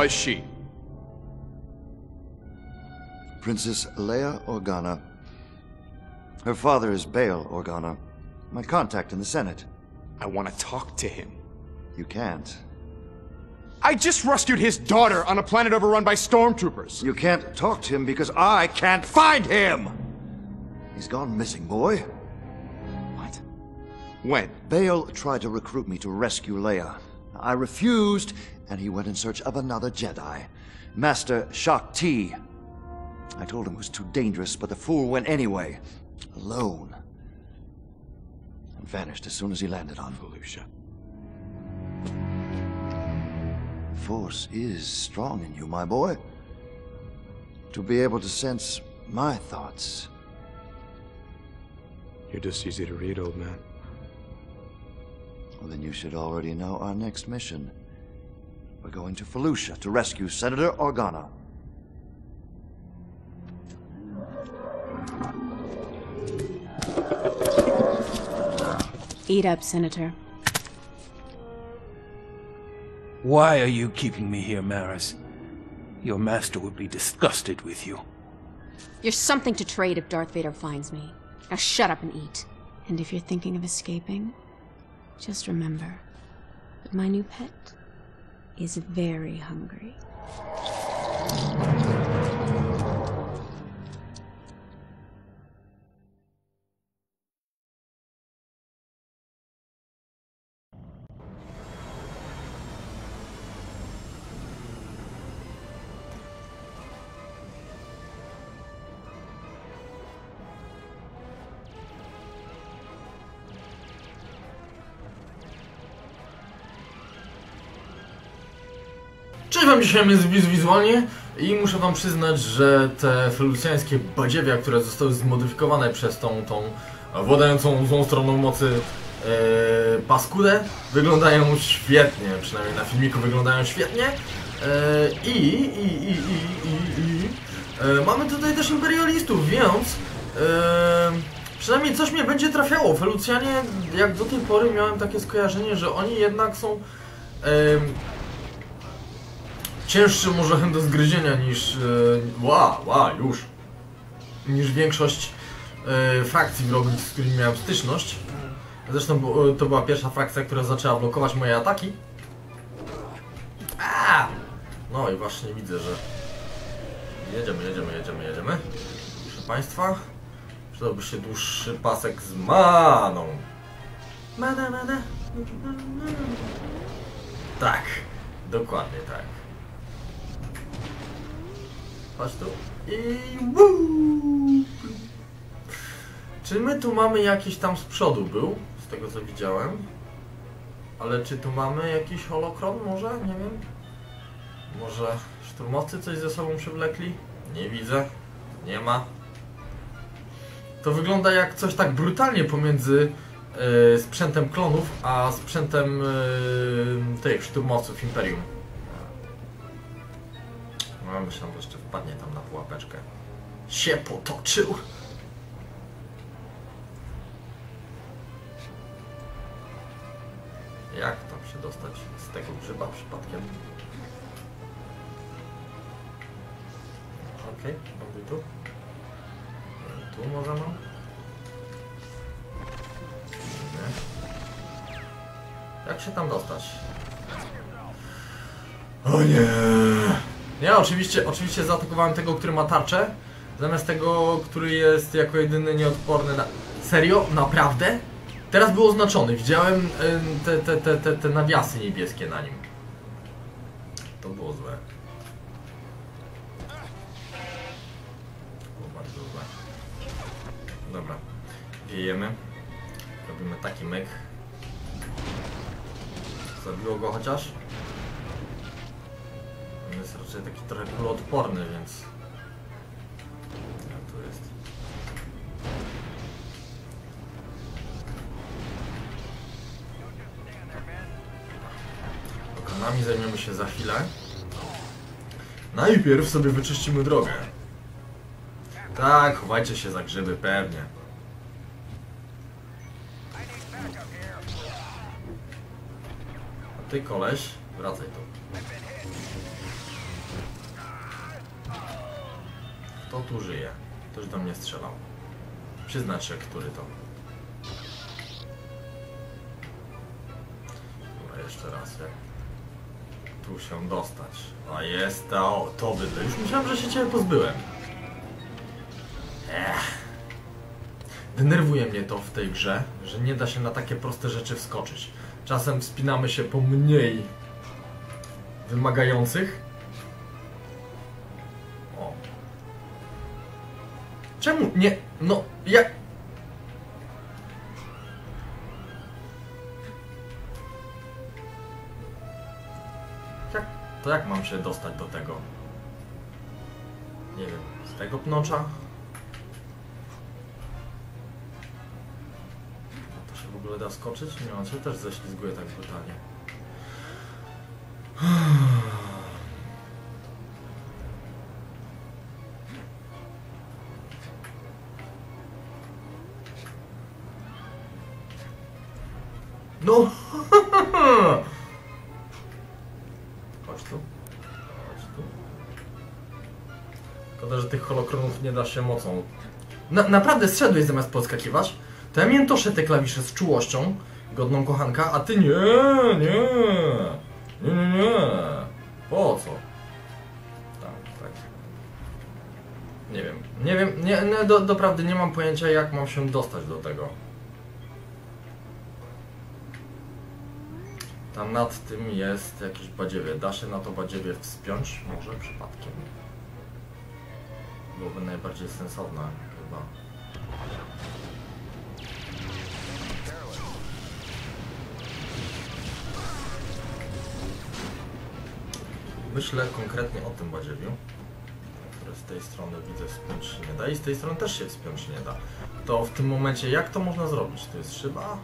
was she? Princess Leia Organa. Her father is Bail Organa, my contact in the Senate. I want to talk to him. You can't. I just rescued his daughter on a planet overrun by stormtroopers. You can't talk to him because I can't find him! He's gone missing, boy. What? When? Bail tried to recruit me to rescue Leia. I refused, and he went in search of another Jedi, Master Shak Ti. I told him it was too dangerous, but the fool went anyway, alone, and vanished as soon as he landed on Felucia. The Force is strong in you, my boy. To be able to sense my thoughts. You're just easy to read, old man. Well, then you should already know our next mission. We're going to Felucia to rescue Senator Organa. Eat up, Senator. Why are you keeping me here, Maris? Your master would be disgusted with you. You're something to trade if Darth Vader finds me. Now shut up and eat. And if you're thinking of escaping, just remember that my new pet is very hungry. Dzisiaj jest Wiz Wizualnie i muszę wam przyznać, że te felucjańskie badziewia, które zostały zmodyfikowane przez tą, tą władającą złą stroną mocy e, paskudę, wyglądają świetnie, przynajmniej na filmiku wyglądają świetnie e, i, i, i, i, i, i e, mamy tutaj też imperialistów, więc przynajmniej coś mnie będzie trafiało. Felucjanie, jak do tej pory miałem takie skojarzenie, że oni jednak są cięższym orzechem do zgryzienia niż. Yy, ła, ła, już. Niż większość e, frakcji wrogów, z którymi miałem styczność. Zresztą bo- to była pierwsza frakcja, która zaczęła blokować moje ataki. A! No i właśnie widzę, że. Jedziemy, jedziemy, jedziemy, jedziemy. Proszę Państwa, przydałby się dłuższy pasek z maną. Mana, mana. Tak, dokładnie tak. Patrz tu. I! Czy my tu mamy jakiś tam z przodu był? Z tego co widziałem. Ale czy tu mamy jakiś holokron może? Nie wiem. Może szturmowcy coś ze sobą przywlekli? Nie widzę. Nie ma. To wygląda jak coś tak brutalnie pomiędzy e, sprzętem klonów, a sprzętem e, tych szturmowców Imperium. No, myślałem, że jeszcze wpadnie tam na pułapeczkę. Się potoczył. Jak tam się dostać z tego grzyba przypadkiem? Okej, okay, tu. Tu może mam? Jak się tam dostać? O nie! Nie, oczywiście, oczywiście zaatakowałem tego, który ma tarczę, zamiast tego, który jest jako jedyny nieodporny na... Serio? Naprawdę? Teraz był oznaczony, widziałem em, te, te, te, te, te nawiasy niebieskie na nim. To było złe. Było bardzo złe. Dobra, wiejemy. Robimy taki myk. Zabiło go chociaż? Jest raczej taki trochę kuloodporny, więc... Ja tu jest. Pokonami zajmiemy się za chwilę. Najpierw sobie wyczyścimy drogę. Tak, chowajcie się za grzyby, pewnie. A ty koleś, wracaj tu. To tu żyje. Ktoś do mnie strzelał. Przyznać się, który to. Dobra, jeszcze raz, jak tu się dostać. A jest ta, o, to bydle. Już myślałem, że się ciebie pozbyłem. Ech. Denerwuje mnie to w tej grze, że nie da się na takie proste rzeczy wskoczyć. Czasem wspinamy się po mniej wymagających. No, jak? Jak? To jak mam się dostać do tego? Nie wiem, z tego pnocza? To się w ogóle da skoczyć? Nie, on się też ześlizguje tak brutalnie. Nie da się mocą. Na, naprawdę zszedłeś zamiast podskakiwać? To ja miętoszę te klawisze z czułością, godną kochanka, a ty nie, nie. Nie, nie, nie. Po co? Tak, tak. Nie wiem. Nie wiem, nie, nie, do, doprawdy nie mam pojęcia jak mam się dostać do tego. Tam nad tym jest jakieś badziewie. Da się na to badziewie wspiąć? Może przypadkiem. Byłoby najbardziej sensowne chyba. Myślę konkretnie o tym badziewiu, które z tej strony widzę wspiąć się nie da i z tej strony też się wspiąć nie da. To w tym momencie jak to można zrobić? To jest szyba?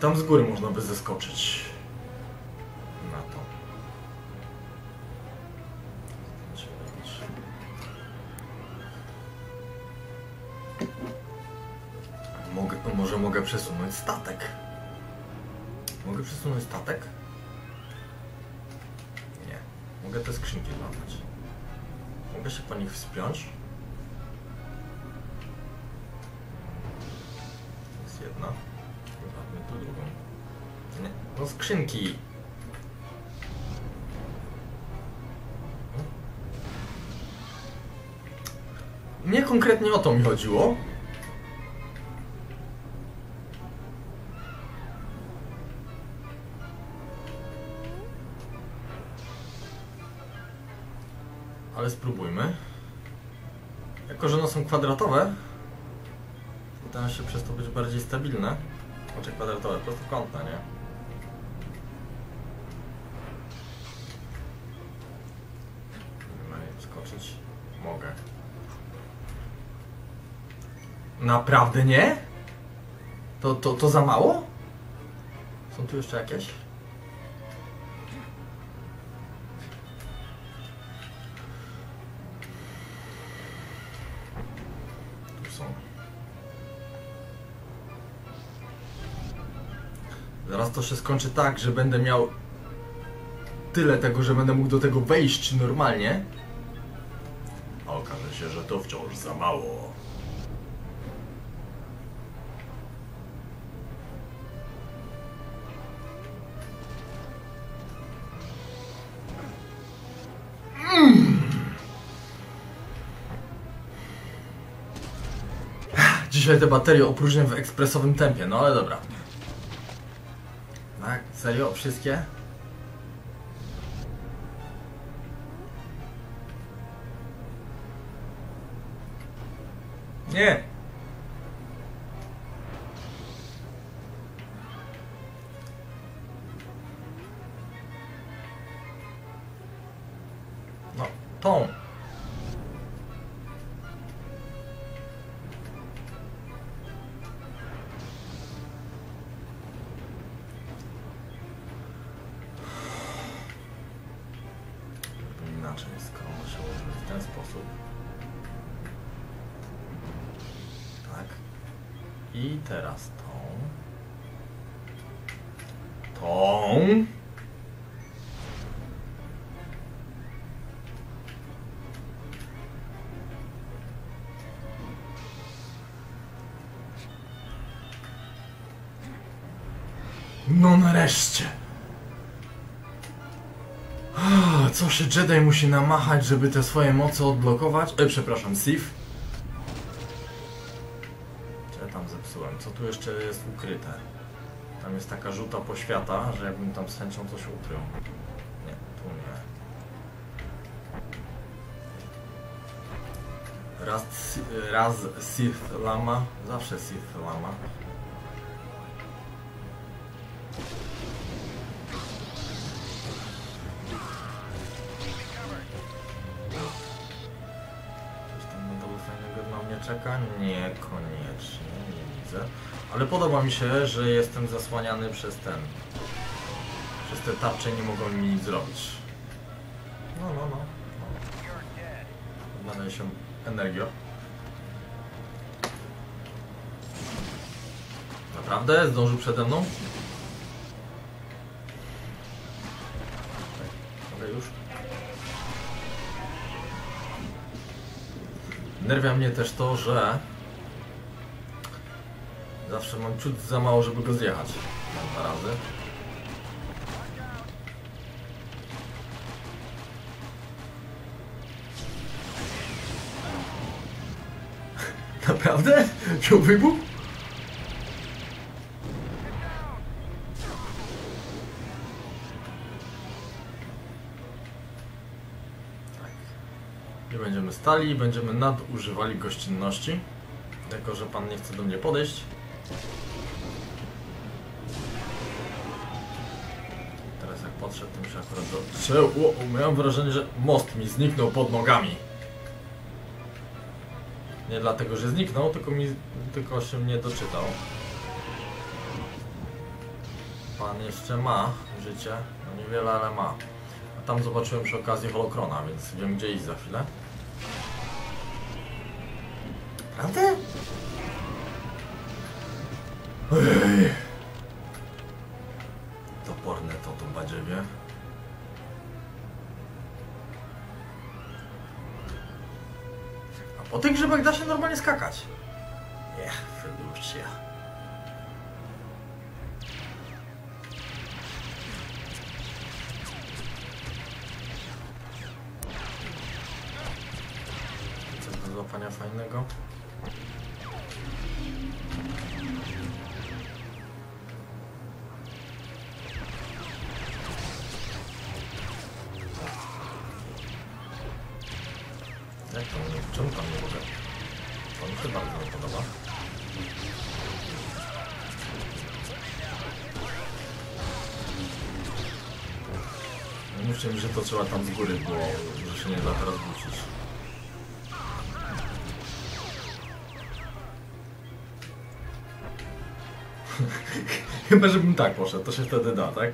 Tam z góry można by zeskoczyć. Na to. Mogę, może mogę przesunąć statek. Mogę przesunąć statek? Nie. Mogę te skrzynki złapać. Mogę się po nich wspiąć. Jest jedna. Skrzynki. Nie konkretnie o to mi chodziło. Ale spróbujmy. Jako, że one są kwadratowe, Staram się przez to być bardziej stabilne. Znaczy kwadratowe, prostokątne, nie? Mogę wskoczyć? Mogę. Naprawdę nie? To, to, to za mało? Są tu jeszcze jakieś? Są. Zaraz to się skończy tak, że będę miał tyle tego, że będę mógł do tego wejść normalnie. A okaże się, że to wciąż za mało. Dzisiaj te baterie opróżnię w ekspresowym tempie, no ale dobra. Tak, serio? Wszystkie? Ono się ułoży w ten sposób. Tak. I teraz tą. No nareszcie. Co się Jedi musi namachać, żeby te swoje moce odblokować? E, przepraszam, Sith. Co ja tam zepsułem? Co tu jeszcze jest ukryte? Tam jest taka żółta poświata, że jakbym tam z chęcią coś ukrył. Nie, tu nie. Raz, raz Sith Lama, zawsze Sith Lama. Podoba mi się, że jestem zasłaniany przez ten. Przez te tarcze nie mogą mi nic zrobić. No, no, no. no. Się energią. Naprawdę? Zdążył przede mną? Mogę już? Nerwia mnie też to, że zawsze mam ciut za mało, żeby go zjechać. Dwa razy. Naprawdę? Wziął wybuch? Tak. Nie będziemy stali, będziemy nadużywali gościnności. Jako, że pan nie chce do mnie podejść. Teraz jak podszedł, to mi się akurat dotrzymał. O, miałem wrażenie, że most mi zniknął pod nogami. Nie dlatego, że zniknął, tylko mi tylko się nie doczytał. Pan jeszcze ma życie. No niewiele, ale ma. A tam zobaczyłem przy okazji holokrona, więc wiem gdzie iść za chwilę. Prawda? To mi bardzo nie podoba. Mi, że to trzeba tam z góry było, że się nie da teraz wrócić. Chyba, żebym tak poszedł, to się wtedy da, tak?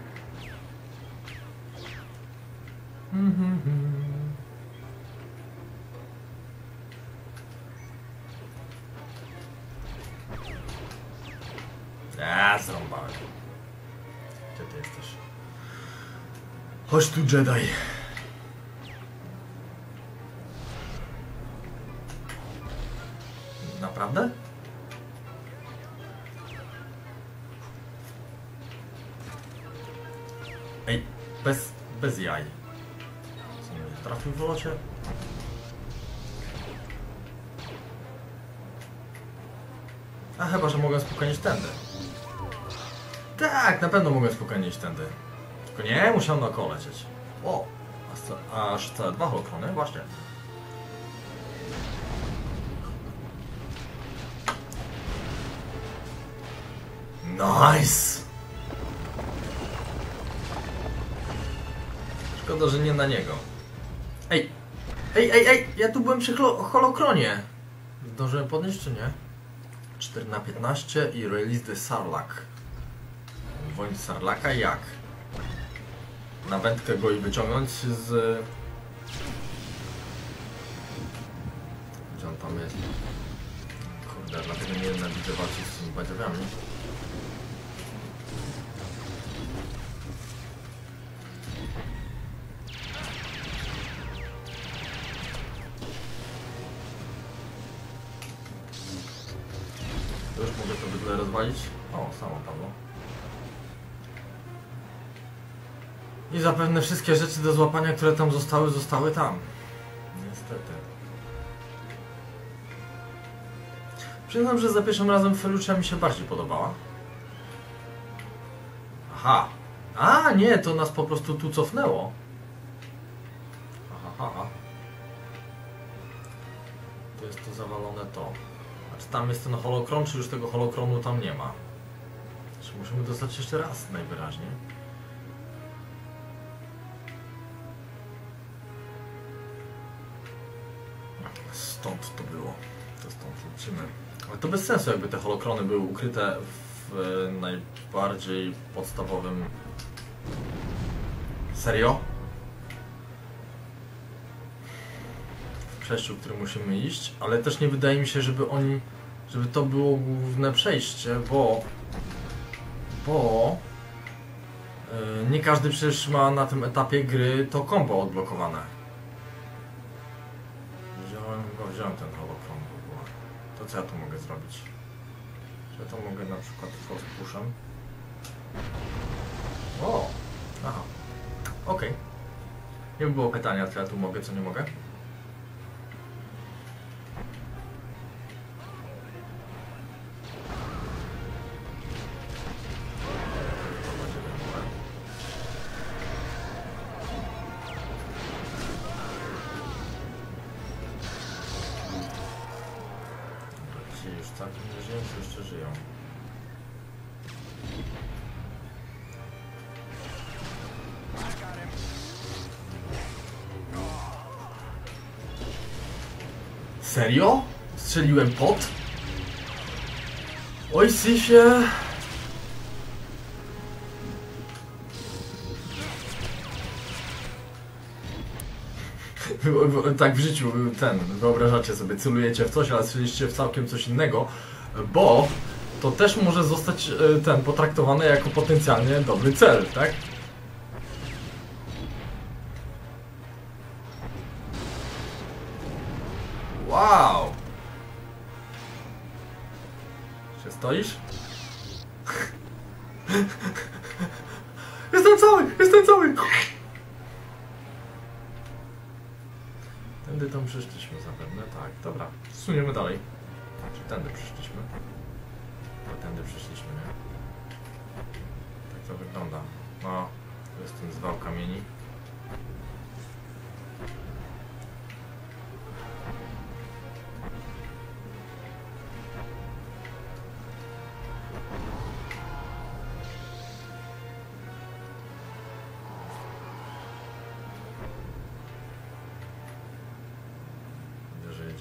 Chodź tu, Jedi. Naprawdę? Ej, bez, bez jaj. Trafił w locie? A chyba, że mogę spokojnie iść tędy. Tak, na pewno mogę spokojnie iść tędy. Tylko nie, musiałem na koło lecieć. O, aż całe dwa holokrony, właśnie. Nice! Szkoda, że nie na niego. Ej! Ej, ej, ej! Ja tu byłem przy holo- holokronie. Zdążyłem podnieść, czy nie? 4 na 15 i release the Sarlak. Wojny Sarlaka jak? Na wędkę go i wyciągnąć z... Gdzie on tam jest? Kurde, dlatego nie nienawidzę walczyć z tymi badziewiami. Zapewne wszystkie rzeczy do złapania, które tam zostały, zostały tam. Niestety. Przyznam, że za pierwszym razem Felucia mi się bardziej podobała. Aha. A, nie, to nas po prostu tu cofnęło. Aha, aha. To jest to zawalone to. Znaczy tam jest ten holokron, czy już tego holokronu tam nie ma? Czy musimy dostać jeszcze raz najwyraźniej? Lecimy. Ale to bez sensu, jakby te holokrony były ukryte w e, najbardziej podstawowym... Serio? W przejściu, którym musimy iść, ale też nie wydaje mi się, żeby oni... Żeby to było główne przejście, bo... Bo... e, Nie każdy przecież ma na tym etapie gry to kombo odblokowane. Wziąłem, wziąłem ten holokron w ogóle. To co ja tu mogę zrobić? Czy ja to mogę na przykład force pushem? O! Aha. Okej. Nie było pytania, co ja tu mogę, co nie mogę. Serio? Strzeliłem pot? Oj, Syfie! Tak w życiu ten, wyobrażacie sobie, celujecie w coś, ale strzeliście w całkiem coś innego, bo to też może zostać e, ten potraktowane jako potencjalnie dobry cel, tak?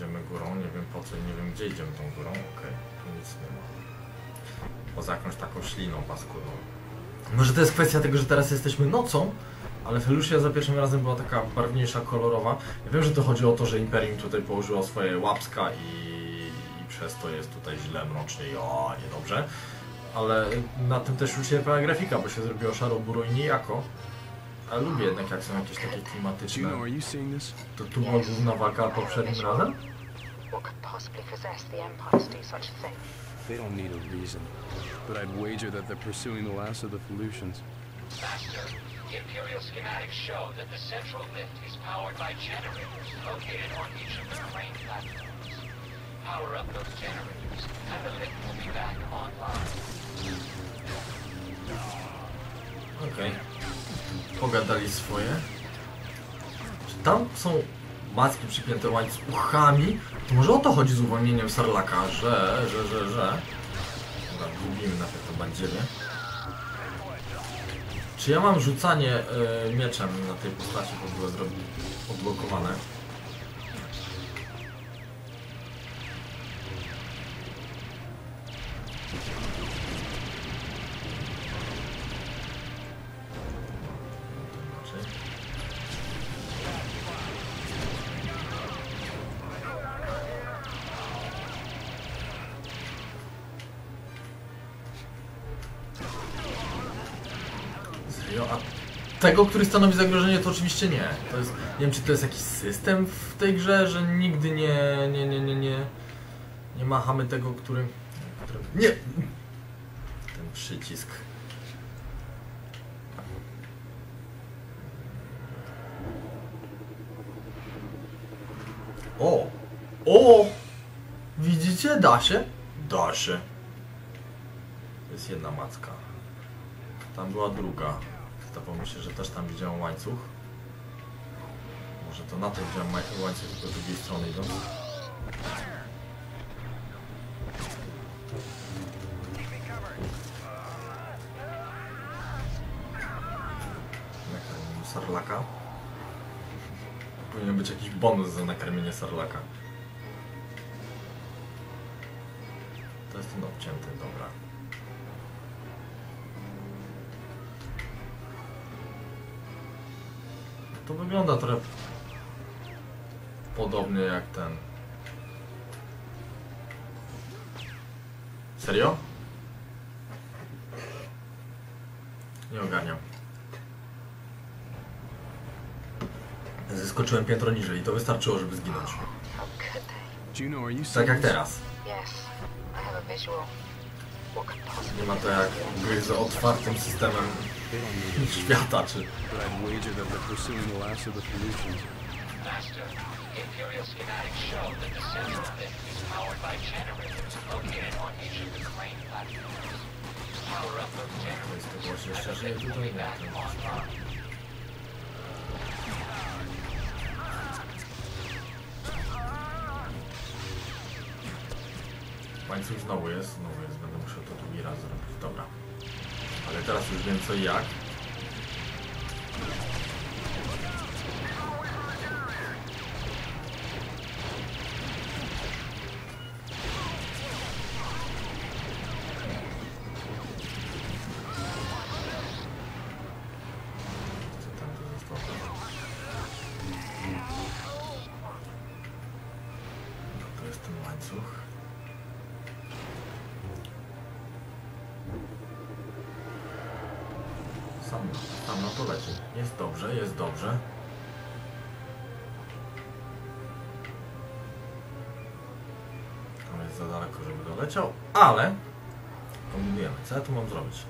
Jedziemy górą, nie wiem po co i nie wiem gdzie idziemy tą górą. Okej, tu nic nie ma. Poza jakąś taką śliną paskudną. Może to jest kwestia tego, że teraz jesteśmy nocą, ale Felucia za pierwszym razem była taka barwniejsza, kolorowa. Ja wiem, że to chodzi o to, że Imperium tutaj położyło swoje łapska i, i przez to jest tutaj źle, mrocznie i o, niedobrze. Ale na tym też już cierpiała grafika, bo się zrobiło szaro, buro i nijako. Ale lubię jednak jak są jakieś takie klimatyczne. To tu była główna walka poprzednim razem? A? They don't need a reason. But I'd wager that they're pursuing the last of the Felucians. Master, the Imperial schematics show that the central lift is powered by generators located on each of the crane platforms. Power up those generators, and the lift will be back online. Okej. Pogadali swoje. Czy tam są maski przypięte łańcuchami? To może o to chodzi z uwolnieniem Sarlaka, że, że, że, że... Dobra, lubimy na to bandziewie. Czy ja mam rzucanie e, mieczem na tej postaci w ogóle zrobić odblokowane? A tego, który stanowi zagrożenie, to oczywiście nie. To jest, nie wiem, czy to jest jakiś system w tej grze, że nigdy nie, nie, nie, nie, nie, nie machamy tego, który, który... Nie! przycisk. O! O! Widzicie? Da się? Da się. Jest jedna macka. Tam była druga. Mi się, że też tam widziałem łańcuch. Może to na to widziałem łań- łańcuch, tylko z drugiej strony idąc. Nakarmienie sarlaka. Powinien być jakiś bonus za nakarmienie sarlaka. To jest ten obcięty, dobra. To wygląda trochę podobnie jak ten. Serio? Nie ogarniam. Zeskoczyłem piętro niżej i to wystarczyło, żeby zginąć. You Tak jak teraz. Nie ma to jak gry z otwartym systemem świata, czy... But I'd wager that they're pursuing the last of the solutions. Master, Imperial schematics show that the central lift is powered by generators located on each of the crane platforms. Power up those generators. To właśnie szczerze, ja tutaj nie Back wiem. online. Łańcuch znowu jest, znowu jest, będę musiał to drugi raz zrobić. Dobra. Ale teraz już wiem co i jak. Dobrze, jest dobrze. Tam jest za daleko, żeby doleciał, ale kombinujemy. Co ja tu mam zrobić?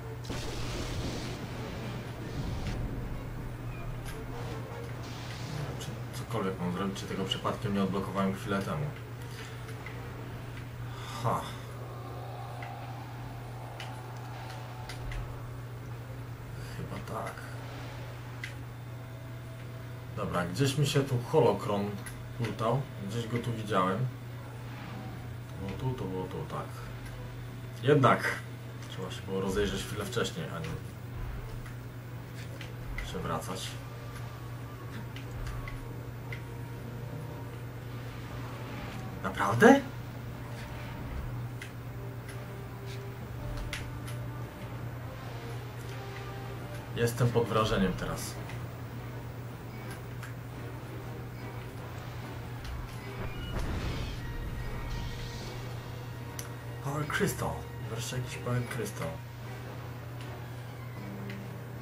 Czy cokolwiek mam zrobić, czy tego przypadkiem nie odblokowałem chwilę temu. Ha. Chyba tak. Dobra, gdzieś mi się tu holokron plutał. Gdzieś go tu widziałem. Było tu, to było tu, tak. Jednak trzeba się było rozejrzeć chwilę wcześniej, a nie przewracać. Naprawdę? Jestem pod wrażeniem teraz. Crystal. Wreszcie jakiś Power Crystal.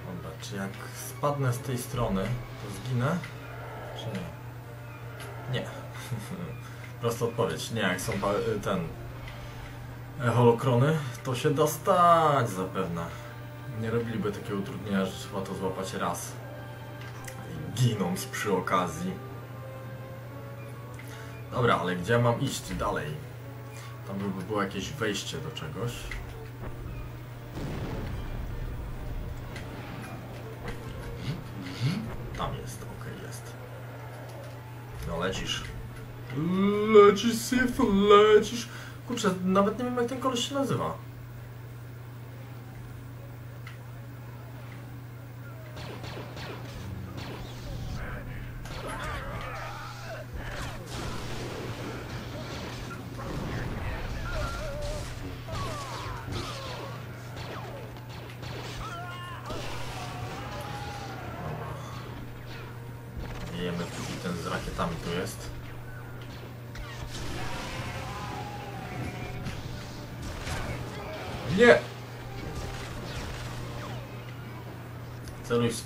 Dobra, czy jak spadnę z tej strony, to zginę? Czy nie? Nie. Prosta odpowiedź. Nie, jak są pa- ten e, holokrony, to się dostać zapewne. Nie robiliby takiego utrudnienia, że trzeba to złapać raz. I ginąc przy okazji. Dobra, ale gdzie mam iść dalej? Tam by było jakieś wejście do czegoś. Tam jest, okej, jest. No lecisz. Lecisz, Sith, lecisz. Kurczę, nawet nie wiem jak ten koleś się nazywa.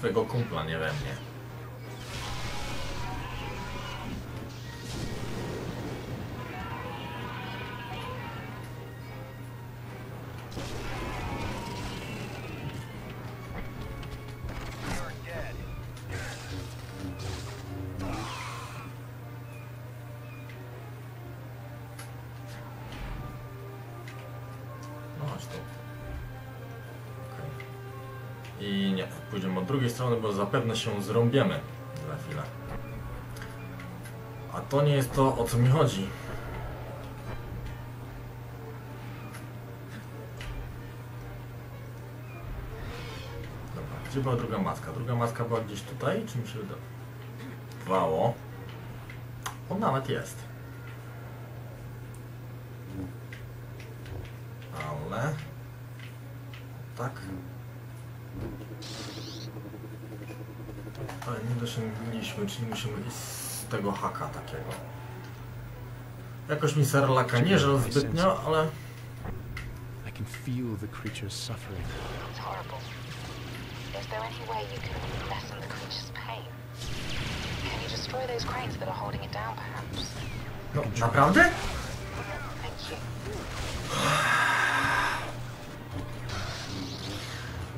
Swego kumpla, nie we mnie. Pójdziemy od drugiej strony, bo zapewne się zrąbiemy za chwilę. A to nie jest to, o co mi chodzi. Dobra, gdzie była druga maska? Druga maska była gdzieś tutaj, czy mi się wydawało? On nawet jest. Ale... Tak. Ale nie dosięgliśmy, czyli musimy iść z tego haka takiego. Jakoś mi serlaka nie żal zbytnio, ale... I can feel the creature's suffering. It's horrible. Is there any way you can lessen the creature's pain? Can you destroy those cranes that are holding it down, perhaps? No, naprawdę? Thank you.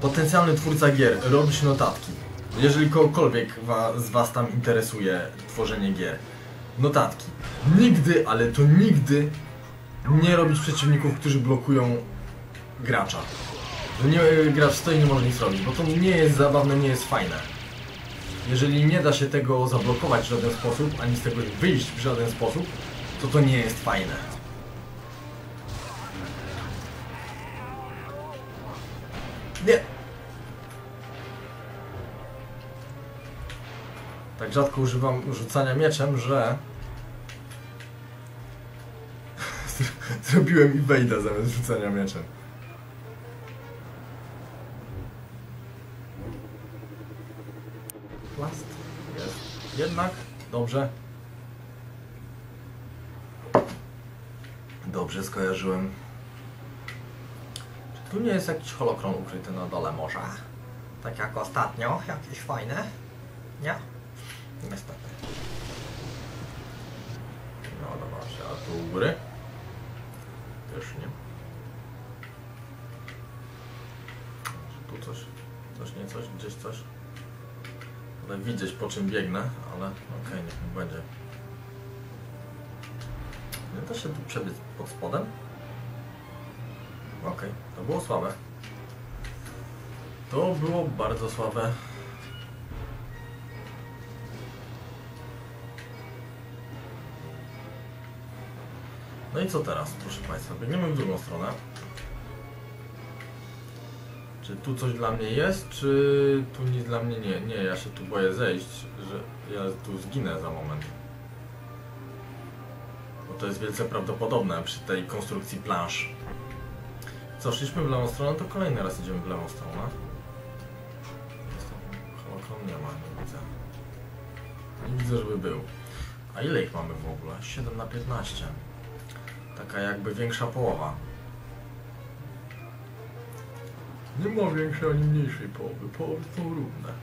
Potencjalny twórca gier, robisz notatki. Jeżeli kogokolwiek z Was tam interesuje tworzenie gier, notatki. Nigdy, ale to nigdy nie robić przeciwników, którzy blokują gracza. Nie, gracz stoi nie może nic robić, bo to nie jest zabawne, nie jest fajne. Jeżeli nie da się tego zablokować w żaden sposób, ani z tego wyjść w żaden sposób, to to nie jest fajne. Nie. Tak rzadko używam rzucania mieczem, że zrobiłem Invade'a zamiast rzucania mieczem. Plast. Jest. Jednak. Dobrze. Dobrze skojarzyłem. Czy tu nie jest jakiś holokron ukryty na dole może? Tak jak ostatnio? Jakieś fajne? Nie? Niestety. No dobra, się, a tu u góry? Też nie. Tu coś, coś nie coś, gdzieś coś. Ale widzieć po czym biegnę, ale okej, niech mi będzie. Nie da się tu przebiec pod spodem? Okej, to było słabe. To było bardzo słabe. No i co teraz, proszę Państwa? Biegniemy w drugą stronę. Czy tu coś dla mnie jest, czy tu nic dla mnie nie? Nie, ja się tu boję zejść, że ja tu zginę za moment. Bo to jest wielce prawdopodobne przy tej konstrukcji plansz. Co, szliśmy w lewą stronę, to kolejny raz idziemy w lewą stronę. Holokron? Nie ma, nie widzę. Nie widzę, żeby był. A ile ich mamy w ogóle? 7 na 15. Taka jakby większa połowa. Nie ma większej ani mniejszej połowy. Połowy są równe.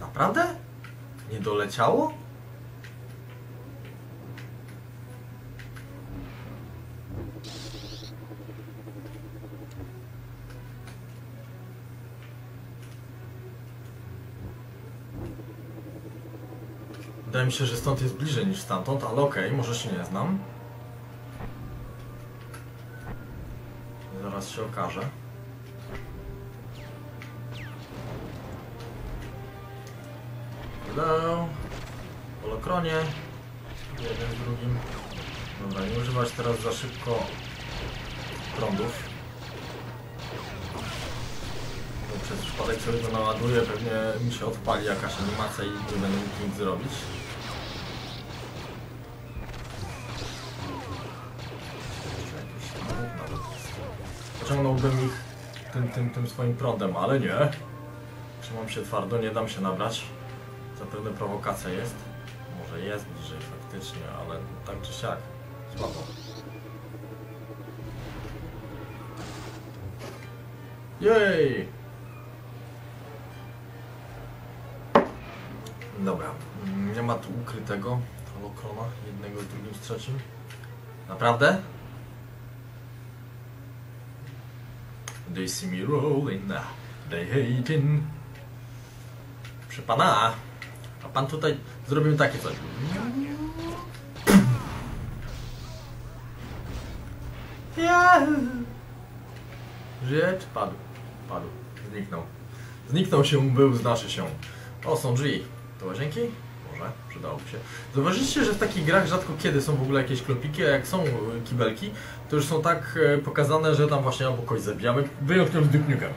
Naprawdę? Nie doleciało? Mi się, że stąd jest bliżej niż stamtąd, ale okej, może się nie znam. Zaraz się okaże. Hello. Holokronie. Jeden z drugim. Dobra, nie używać teraz za szybko prądów. Bo przez przypadek sobie to naładuję, pewnie mi się odpali jakaś animacja i nie będę mógł nic zrobić. Tym, tym, swoim prądem, ale nie. Trzymam się twardo, nie dam się nabrać. Zapewne prowokacja jest. Może jest bliżej faktycznie, ale tak czy siak. Słabo. Jej! Dobra, nie ma tu ukrytego holokrona, jednego z drugim trzecim. Naprawdę? They see me rolling, they hating. Proszę pana, a pan tutaj zrobił takie coś. Żyje czy padł? Padł. Zniknął. Zniknął się, był, znaczy się. O, są drzwi. Do łazienki? Może, przydałoby się. Zauważyliście, że w takich grach rzadko kiedy są w ogóle jakieś klopiki, a jak są e, kibelki, to już są tak e, pokazane, że tam właśnie albo kogoś zabijamy, wyjątkiem z Duke.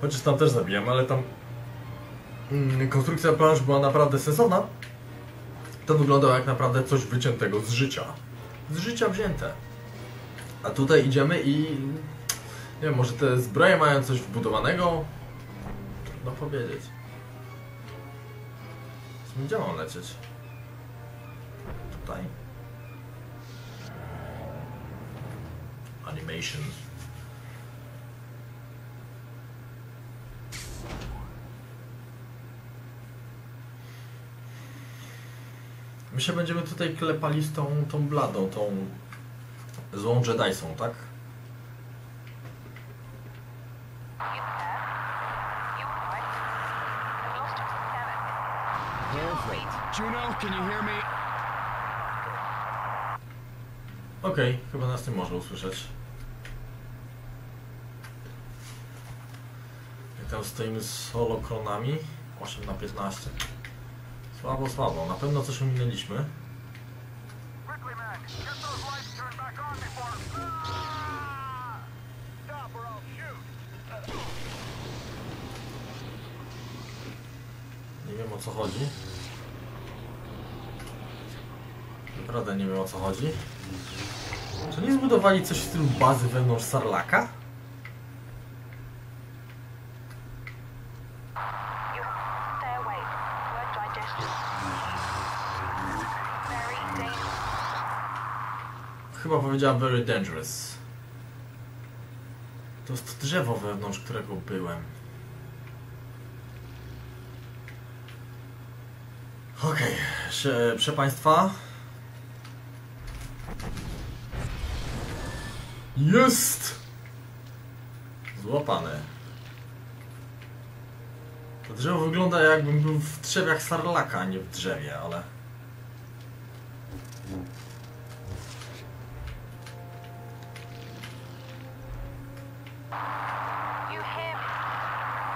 Chociaż tam też zabijamy, ale tam mm, konstrukcja plansz była naprawdę sensowna. To wyglądało jak naprawdę coś wyciętego z życia. Z życia wzięte. A tutaj idziemy i... Nie wiem, może te zbroje mają coś wbudowanego? Trudno powiedzieć. Gdzie mam lecieć? Tutaj. Animation. My się będziemy tutaj klepali z tą, tą bladą, tą złą Jedisą, tak? You alright? I've lost you seven. Juno, can you hear me? Okej, chyba nas nie może usłyszeć. Jak tam stoimy z holokronami? 8 na 15. Słabo, słabo. Na pewno coś ominęliśmy. Nie wiem o co chodzi. Naprawdę nie wiem o co chodzi. Czy nie zbudowali coś w stylu bazy wewnątrz Sarlaka? Chyba powiedziała very dangerous. To jest to drzewo wewnątrz którego byłem. Okej, okay. proszę Państwa. Jest! Złapane. To drzewo wygląda jakbym był w drzewiach Sarlaka, a nie w drzewie, ale... You hear me?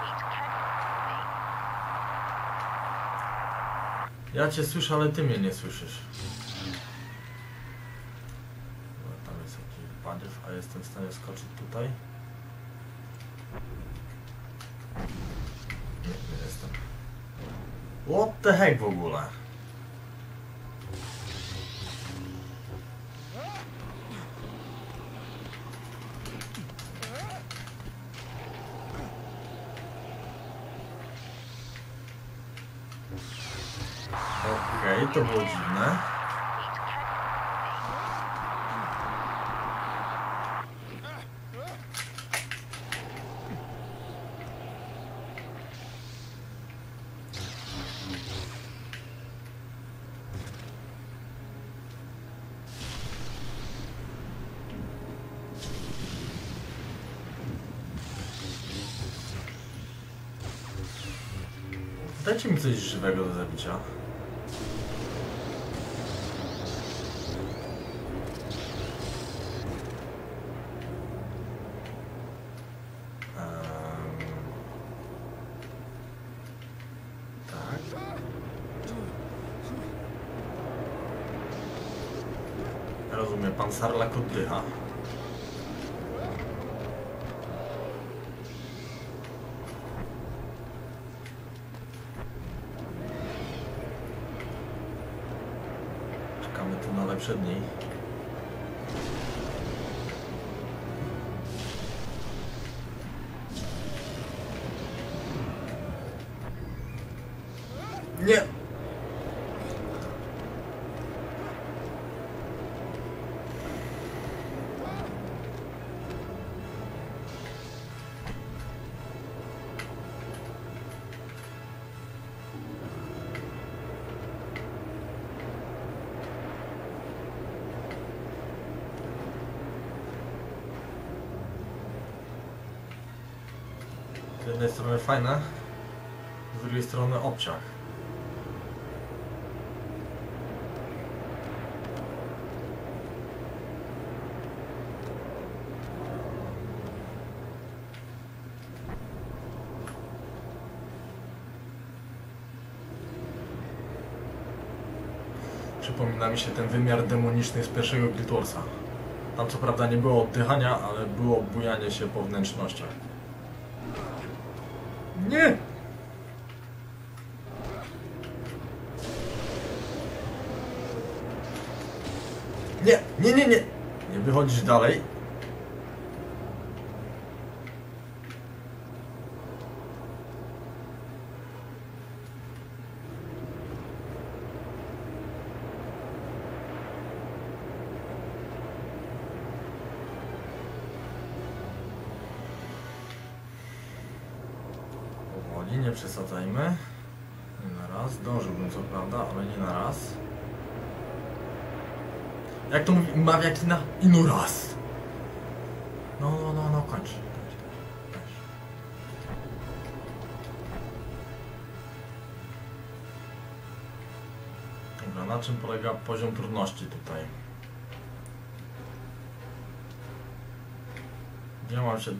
Pete, can you hear me? Ja cię słyszę, ale ty mnie nie słyszysz. Tam jest jakiś badziew, a jestem w stanie skoczyć tutaj. Nie, nie jestem. What the heck w ogóle? Okej, to było dziwne. Dajcie mi coś żywego do zabicia. Em, Tak. Sarlak oddycha. Czekamy tu na lepsze dni. z jednej strony fajne, z drugiej strony obciach. Przypomina mi się ten wymiar demoniczny z pierwszego Guild Warsa. Tam co prawda nie było oddychania, ale było bujanie się po wnętrznościach. Nie! Nie, nie, nie, nie! Nie wychodzisz dalej. Polega poziom trudności tutaj? Gdzie mam się...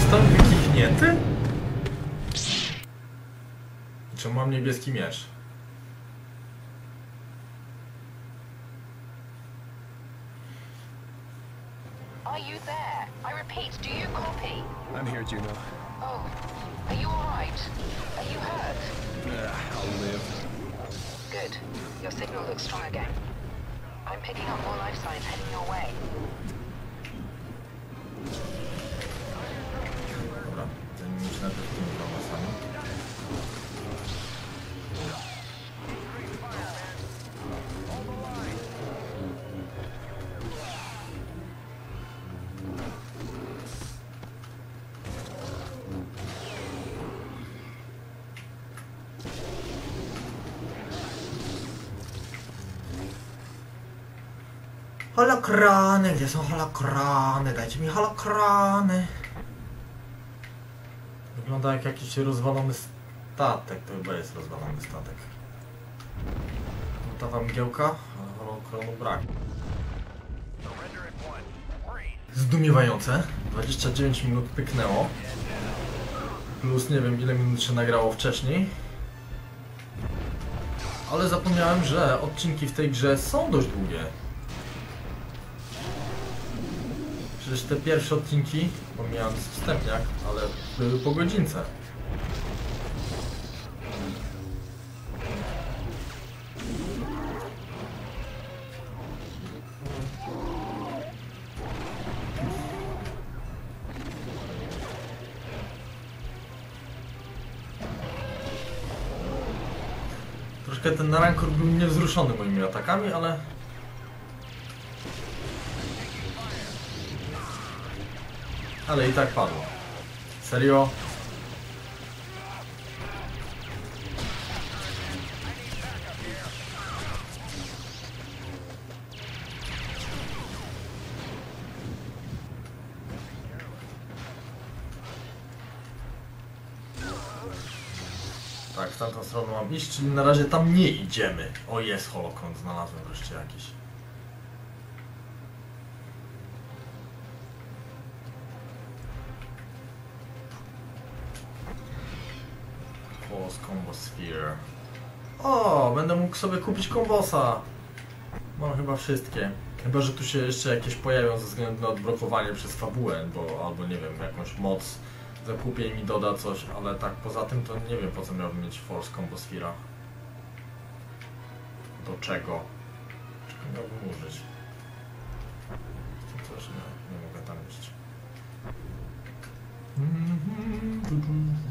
Zostałem wykichnięty? Czemu mam niebieski miecz? Are you there? I repeat, do you copy? I'm here, Juno. Oh, are you alright? Are you hurt? Uh, I'll live. Good. Your signal looks strong again. I'm picking up more life signs heading your way. Dobra, zajmijmy się najpierw tymi Holokrany, gdzie są holokrany? Dajcie mi holokrany. Wygląda jak jakiś rozwalony statek. To chyba jest rozwalony statek. Ta wam mgiełka, ale holokronu brak. Zdumiewające. 29 minut pyknęło. Plus nie wiem ile minut się nagrało wcześniej. Ale zapomniałem, że odcinki w tej grze są dość długie. Przecież te pierwsze odcinki, pomijając wstępniak, ale były po godzince. Troszkę ten Narankor był niewzruszony moimi atakami, ale Ale i tak padło. Serio? Tak, w tamtą stronę mam iść, czyli na razie tam nie idziemy. O, jest holokron, znalazłem wreszcie jakiś. Force Combo Sphere. O, będę mógł sobie kupić kombosa. Mam chyba wszystkie. Chyba, że tu się jeszcze jakieś pojawią ze względu na odblokowanie przez fabułę, bo albo nie wiem, jakąś moc zakupię i mi doda coś, ale tak poza tym to nie wiem po co miałbym mieć Force Combo Sphere. Do czego? Czego miałbym użyć? To też nie, nie mogę tam iść. Okej, jak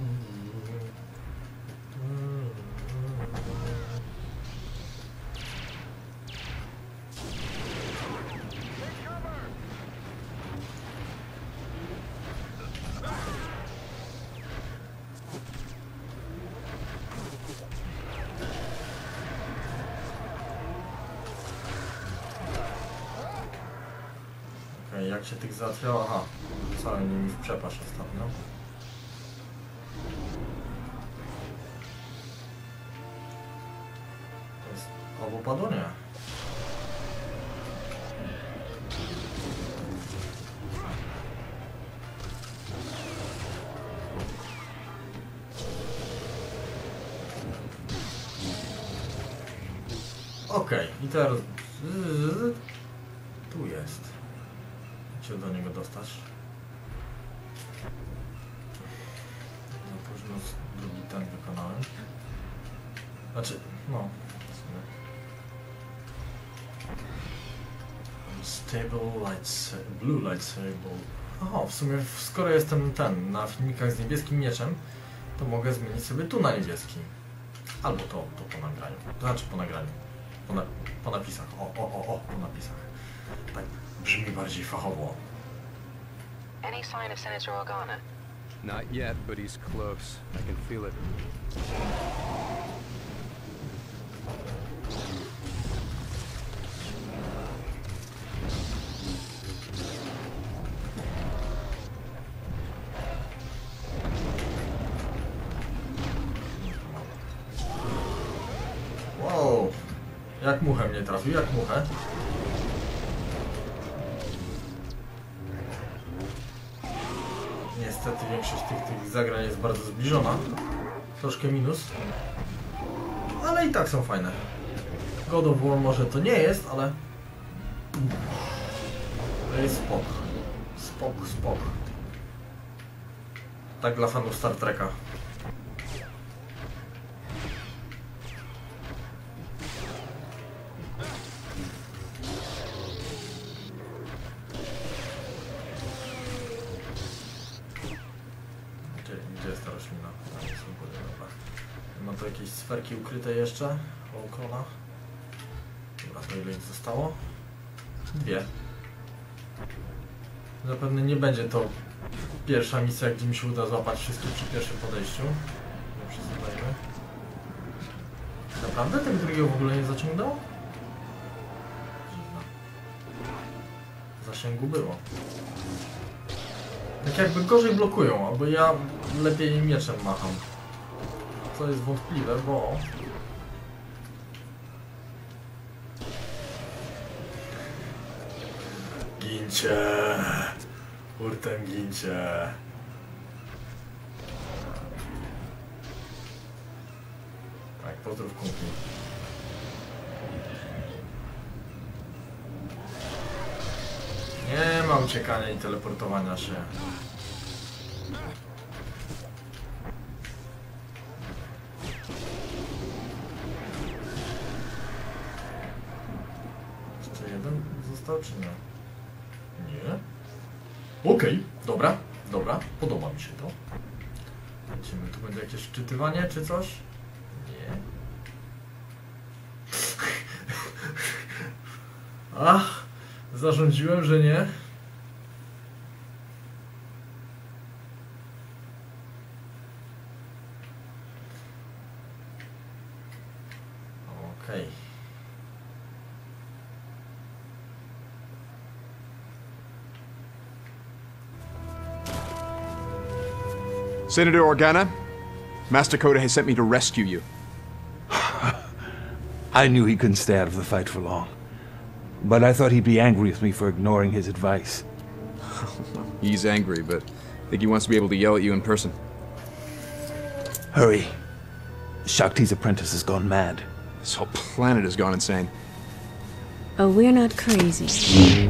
się tych załatwiało? Aha, co nimi w przepaść ostatnio. To jest obupadunie. Okej, okay, i teraz no. w sumie. Stable lights, blue lightsaber. Aha, w sumie skoro jestem ten na filmikach z niebieskim mieczem, to mogę zmienić sobie tu na niebieski. Albo to, to po nagraniu. Znaczy po nagraniu. Po, na, po napisach. O, o, o, o, po napisach. Tak brzmi bardziej fachowo. Any sign of Senator Organa? Not yet, but he's close. I can feel it. Tych, tych zagrań jest bardzo zbliżona. Troszkę minus. Ale i tak są fajne. God of War może to nie jest, ale... To jest spok. Spok, spok. Tak dla fanów Star Treka. Jeszcze? Okona. Dobra, to ile zostało? Dwie. Zapewne nie będzie to pierwsza misja, gdzie mi się uda złapać wszystkie przy pierwszym podejściu. Nie przesadzajmy. Naprawdę tego drugiego w ogóle nie zaciągnął? Zasięgu było. Tak jakby gorzej blokują, albo ja lepiej mieczem macham. Co jest wątpliwe, bo... Gincie! Hurtem gincie! Tak, pozdrów kumpli. Nie ma uciekania i teleportowania się. Jeszcze jeden został, czy nie? Nie. Okej, dobra, dobra, podoba mi się to. Lecimy, wczytywanie, czy coś? Nie. Ach, zarządziłem, że nie. Okej. Senator Organa, Master Coda has sent me to rescue you. I knew he couldn't stay out of the fight for long. But I thought he'd be angry with me for ignoring his advice. He's angry, but I think he wants to be able to yell at you in person. Hurry. Shakti's apprentice has gone mad. This whole planet has gone insane. Oh, we're not crazy.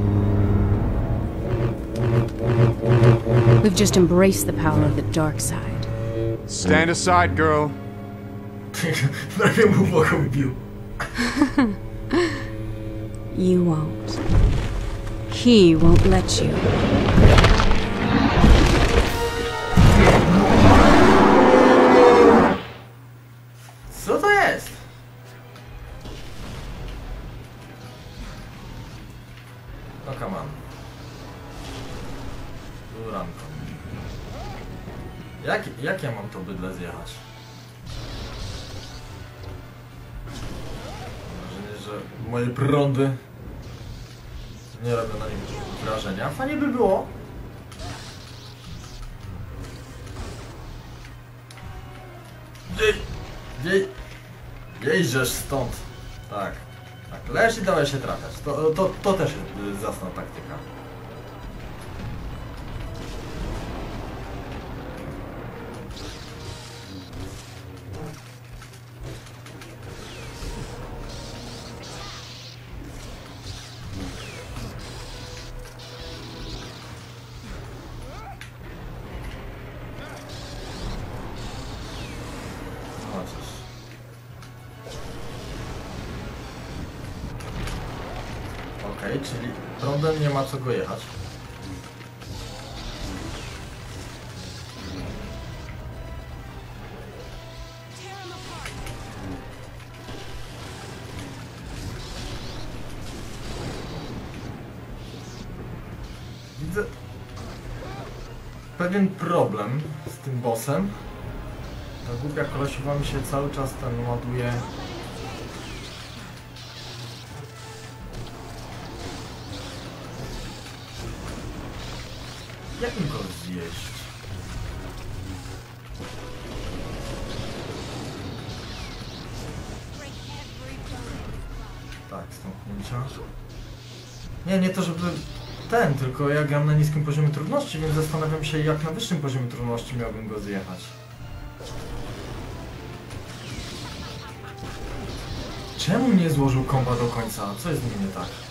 We've just embraced the power of the dark side. Stand aside, girl. Prawie mu w oko you. You won't. He won't let you. To bydle zjechać? Mam wrażenie, że moje prądy nie robią na nim wrażenia. Fajnie by było. Jej! Jej! Stąd! Tak. Tak, leż i dawaj się trafiać. To, to, to też jest zasna taktyka. Pewien problem z tym bossem. Ta głupia kolesiwa mi się cały czas ten ładuje. Tylko ja gram na niskim poziomie trudności, więc zastanawiam się jak na wyższym poziomie trudności miałbym go zjechać. Czemu nie złożył komba do końca? Co jest z nim nie tak?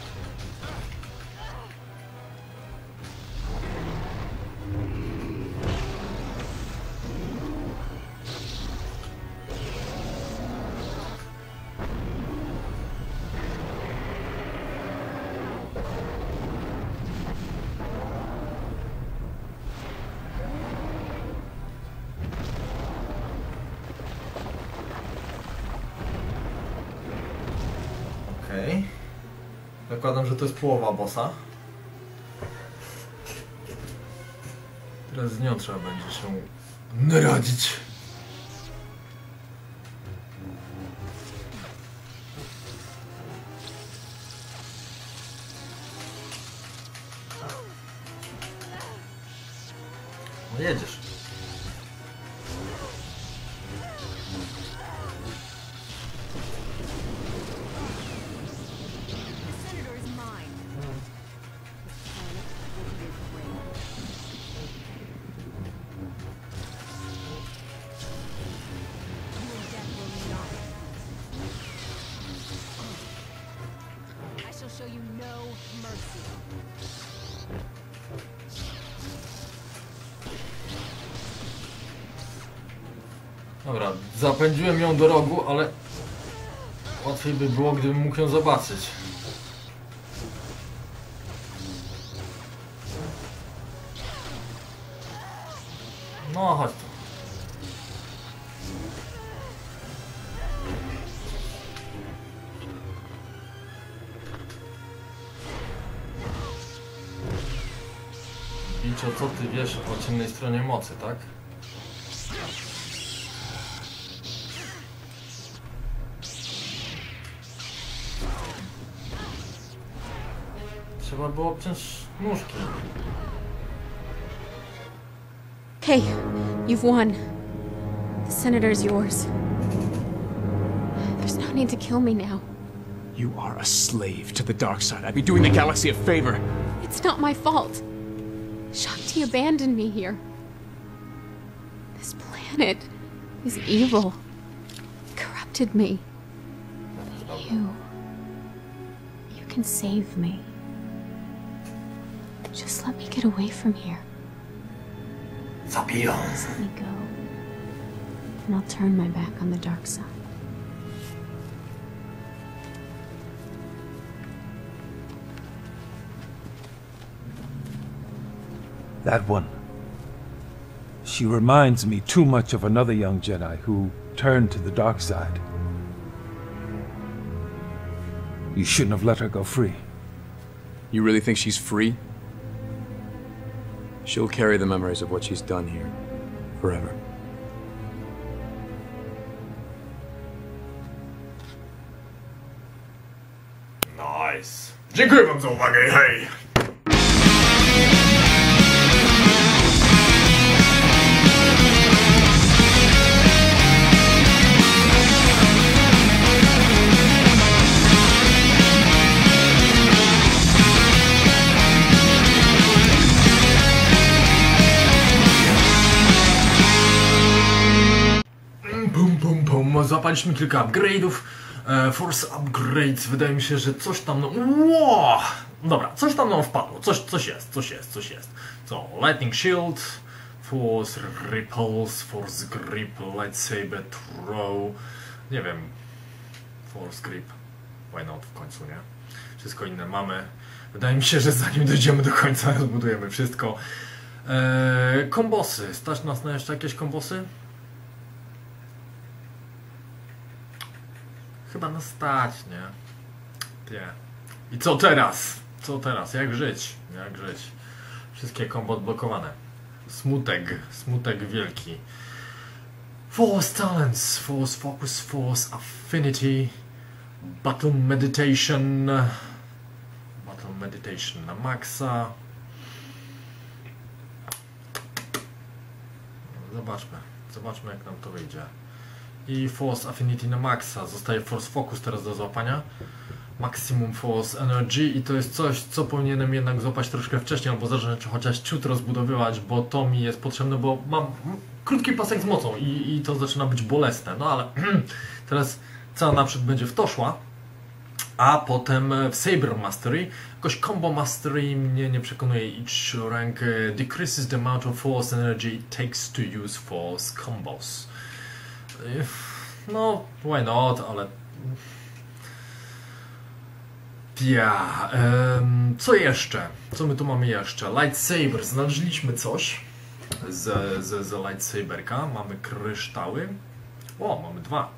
Zakładam, że to jest połowa bossa. Teraz z nią trzeba będzie się naradzić. Zapędziłem ją do rogu, ale łatwiej by było, gdybym mógł ją zobaczyć. No, chodź tu. Biczo, co ty wiesz o ciemnej stronie mocy, tak? Trzeba było obciąć nóżki. Hey, you've won. The senator's yours. There's no need to kill me now. You are a slave to the dark side. I'd be doing the galaxy a favor. It's not my fault. Shakti abandoned me here. This planet is evil. It corrupted me. You. You can save me. Just let me get away from here. Zabiją. Just let me go. And I'll turn my back on the dark side. That one. She reminds me too much of another young Jedi who turned to the dark side. You shouldn't have let her go free. You really think she's free? She'll carry the memories of what she's done here forever. Nice. Dziękuję wam za uwagę, hej! Zapaliśmy kilka upgrade'ów. E, Force Upgrades. Wydaje mi się, że coś tam... No... Ło! Dobra, coś tam nam wpadło. Coś, coś jest, coś jest, coś jest. Co? Lightning Shield, Force Ripples, Force Grip, Lightsaber Throw. Nie wiem. Force Grip. Why not w końcu, nie? Wszystko inne mamy. Wydaje mi się, że zanim dojdziemy do końca, rozbudujemy wszystko. Eee, kombosy. Stać nas na jeszcze jakieś kombosy? Chyba nas stać, nie? I co teraz? Co teraz? Jak żyć? Jak żyć? Wszystkie kombo odblokowane. Smutek. Smutek wielki. Force Talents. Force Focus. Force Affinity. Battle Meditation. Battle Meditation na maksa. Zobaczmy. Zobaczmy jak nam to wyjdzie. I Force Affinity na maksa. Zostaje Force Focus teraz do złapania. Maximum Force Energy i to jest coś, co powinienem jednak złapać troszkę wcześniej, albo zacząć chociaż ciut rozbudowywać, bo to mi jest potrzebne, bo mam krótki pasek z mocą i, i to zaczyna być bolesne. No ale teraz cała naprzód będzie w to szła, a potem w Saber Mastery, jakoś Combo Mastery mnie nie przekonuje. Each rank e, decreases the amount of force energy it takes to use force combos. No, why not, ale ja, em, co jeszcze? Co my tu mamy jeszcze? Lightsaber. Znaleźliśmy coś z, z, z lightsaberka. Mamy kryształy. O, mamy dwa.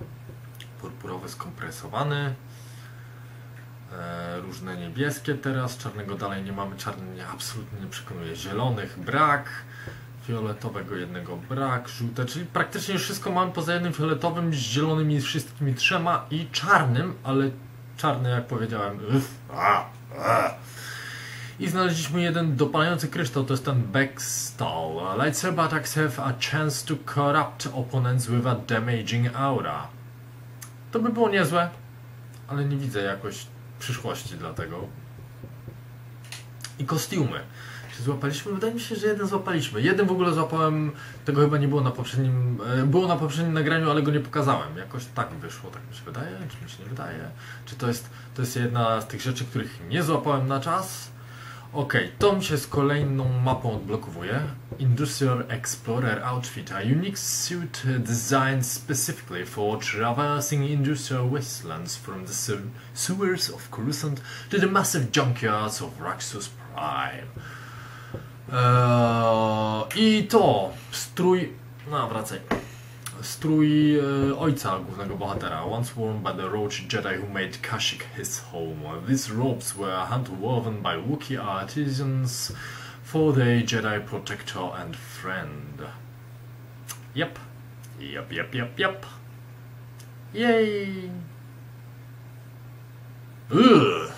Purpurowy skompresowany. E, różne niebieskie teraz. Czarnego dalej nie mamy. Czarny mnie absolutnie nie przekonuje. Zielonych brak. Fioletowego jednego brak. Żółte, czyli praktycznie wszystko mamy poza jednym fioletowym, z zielonymi wszystkimi trzema i czarnym, ale czarny, jak powiedziałem. Uff, a, a. I znaleźliśmy jeden dopalający kryształ, to jest ten Backstall. Lightsaber attacks have a chance to corrupt opponents with a damaging aura. To by było niezłe, ale nie widzę jakoś przyszłości dla tego. I kostiumy. Czy złapaliśmy? Wydaje mi się, że jeden złapaliśmy. Jeden w ogóle złapałem, tego chyba nie było na poprzednim, e, było na poprzednim nagraniu, ale go nie pokazałem. Jakoś tak wyszło, tak mi się wydaje, czy mi się nie wydaje. Czy to jest, to jest jedna z tych rzeczy, których nie złapałem na czas? To mi się z kolejną mapą odblokowuje. Industrial Explorer Outfit, a unique suit designed specifically for traversing industrial wastelands from the sew- sewers of Coruscant to the massive junkyards of Raxus Prime. I to strój. No, wracaj. Strój ojca głównego bohatera, once worn by the roach Jedi who made Kashyyyk his home. These robes were hand-woven by Wookiee artisans for the Jedi protector and friend. Yep. Yep, yep, yep, yep. Yay! Ugh.